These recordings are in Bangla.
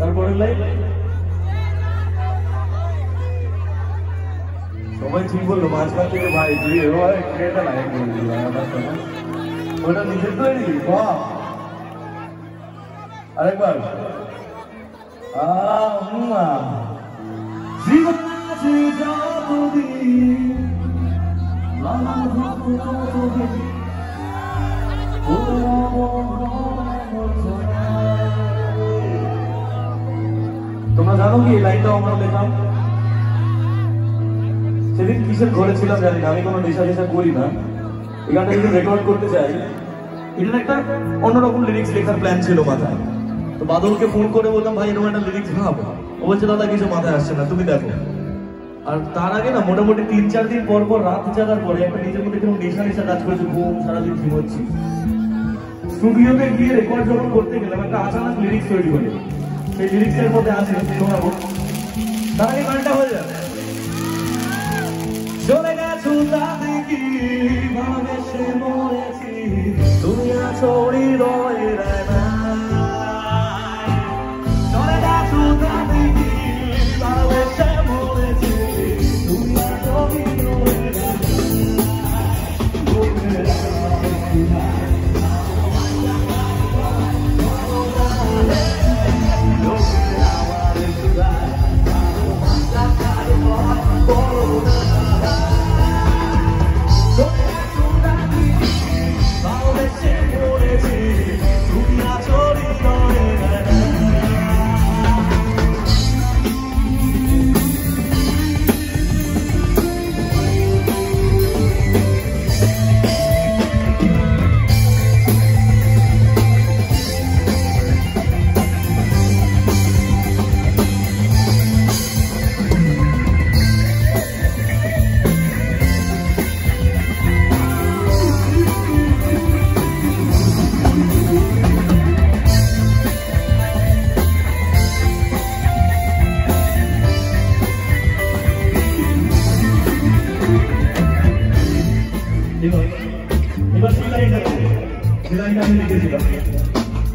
তারপরের লাইন সবাই ঠিক বলল মাঝখান থেকে ভাই তুই ওটা নিজের তৈরি বাহ আরেকবার আহ। জীবন ভক্ত ততদিন, ওরা কি এই লাইনটাও আমরা লেখা সেদিন কিসের ঘরে ছিলাম জানি না, আমি কোনো নেশা নেশা করি না। এই গানটা যদি রেকর্ড করতে চাই, এটার একটা অন্যরকম লিরিক্স লেখার প্ল্যান ছিল মাথায়। তো বাদলকে ফোন করে বললাম ভাই, এরকম একটা লিরিক্স ভাব। ও বলছে, দাদা, কিছু মাথায় আসছে না, তুমি দেখো। আর তার আগে না, মোটামুটি তিন চার দিন পর পর রাত জাগার পরে একটা নিজের মধ্যে কেমন নেশা নেশা কাজ করেছে, ঘুম, সারাদিন ঘুমোচ্ছি। স্টুডিওতে গিয়ে রেকর্ড যখন করতে গেলাম, একটা আচানক লিরিক্স তৈরি হলো। সেই লিরিক্সের মধ্যে আছে, শোনাবো। তাহলে গানটা হয়ে যাবে। চলে গেছো কি? ভালোবেসে মরেছি। তুমি আছো হৃদয়ের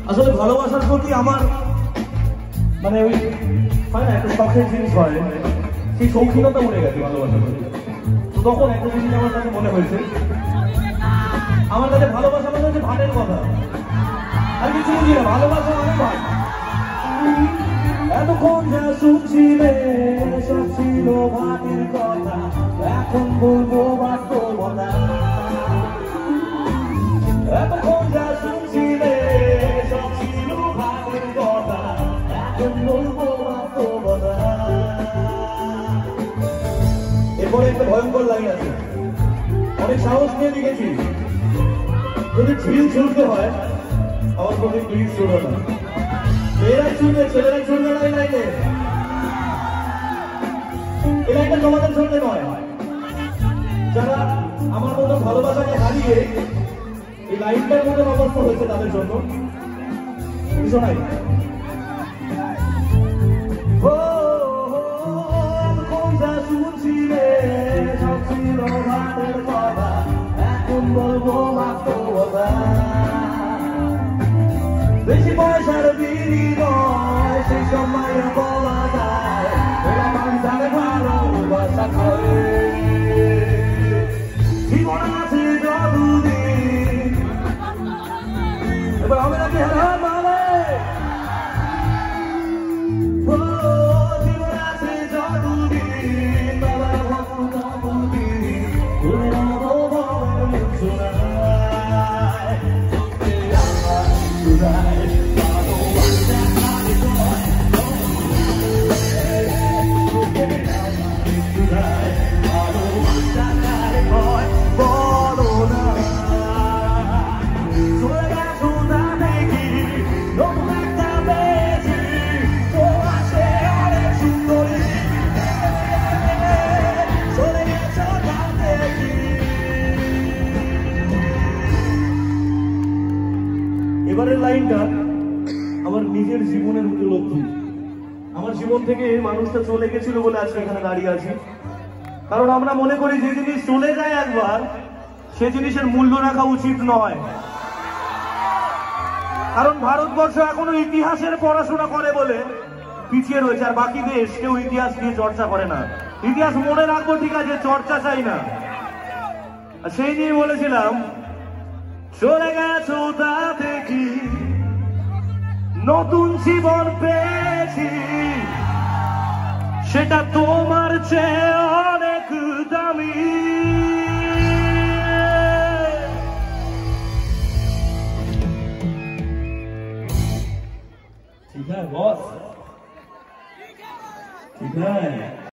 আসলে ভালোবাসার প্রতি আমার মানে ওই, হয় না, একটা শখের জিনিস হয়, সেই শৌখিনতা উঠে গেছে ভালোবাসার প্রতি। তো তখন একটা জিনিস আমার কাছে মনে হয়েছে, আমার কাছে ভালোবাসা মানে হচ্ছে ভাটের কথা। আর কিছু বুঝি না, ভালোবাসা মানে ভাট এতক্ষণ যা শুনছিলে, সব ছিল ভাটের কথা। এখন বলব এরপরে একটা ভয়ঙ্কর লাইন আছে অনেক সাহস নিয়ে লিখেছি যদি ঝিল ছুটতে হয় আমার প্রতি প্লিজ ছোড়ো না মেয়েরাই ছুটবে ছেলেরাই ছুটবে না এই লাইনে এই লাইনটা তোমাদের জন্য নয় যারা আমার মতো ভালোবাসাকে হারিয়ে এই লাইনটার মতো অবস্থা হয়েছে তাদের জন্য শোনাই ও কোন যা শুনছিলে সব এবার হবে নাকি? হ্যাঁ মানে ও জীবন এবারের লাইনটা আমার নিজের জীবনের উপলব্ধি আমার জীবন থেকে মানুষটা চলে গেছিল বলে আজকে এখানে দাঁড়িয়ে আছি। কারণ আমরা মনে করি যে জিনিস চলে যায় একবার, সে জিনিসের মূল্য রাখা উচিত নয়। কারণ ভারতবর্ষ এখনও ইতিহাসের পড়াশোনা করে বলে পিছিয়ে রয়েছে, আর বাকি দেশ কেউ ইতিহাস নিয়ে চর্চা করে না। ইতিহাস মনে রাখব ঠিক আছে, চর্চা চাই না। সেই নিয়ে বলেছিলাম, চলে গেছো নতুন জীবন পেয়েছি। সেটা তোমার চেয়ে অনেক দামি।